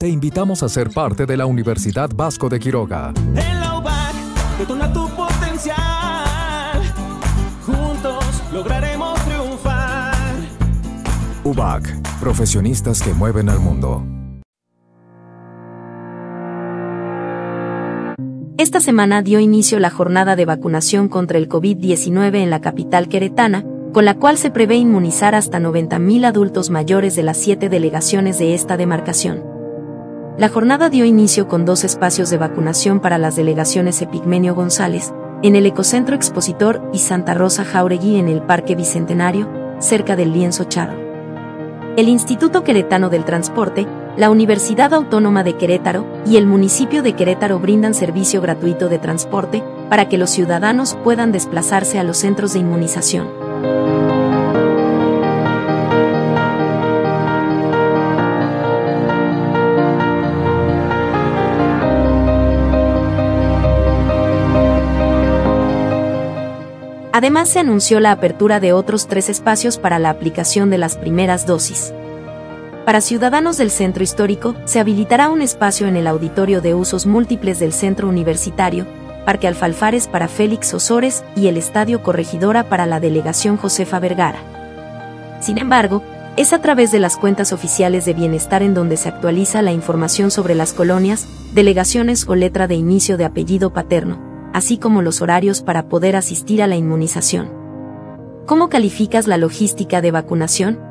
Te invitamos a ser parte de la Universidad Vasco de Quiroga. En la UBAC, detona tu potencial. Juntos lograremos triunfar. UBAC, profesionistas que mueven al mundo. Esta semana dio inicio la jornada de vacunación contra el COVID-19 en la capital queretana, con la cual se prevé inmunizar hasta 90.000 adultos mayores de las siete delegaciones de esta demarcación. La jornada dio inicio con dos espacios de vacunación para las delegaciones Epigmenio González, en el Ecocentro Expositor y Santa Rosa Jauregui en el Parque Bicentenario, cerca del Lienzo Charro. El Instituto Queretano del Transporte la Universidad Autónoma de Querétaro y el municipio de Querétaro brindan servicio gratuito de transporte para que los ciudadanos puedan desplazarse a los centros de inmunización. Además se anunció la apertura de otros tres espacios para la aplicación de las primeras dosis. Para ciudadanos del centro histórico, se habilitará un espacio en el auditorio de usos múltiples del centro universitario, Parque Alfalfares para Félix Osores y el Estadio Corregidora para la delegación Josefa Vergara. Sin embargo, es a través de las cuentas oficiales de bienestar en donde se actualiza la información sobre las colonias, delegaciones o letra de inicio de apellido paterno, así como los horarios para poder asistir a la inmunización. ¿Cómo calificas la logística de vacunación?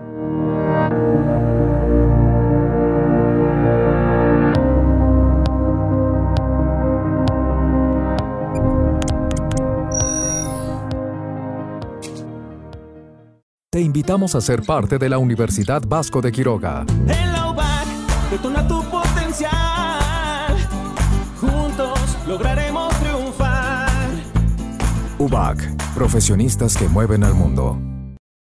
Te invitamos a ser parte de la Universidad Vasco de Quiroga. En la UBAC, detona tu potencial. Juntos lograremos. UBAC, profesionistas que mueven al mundo.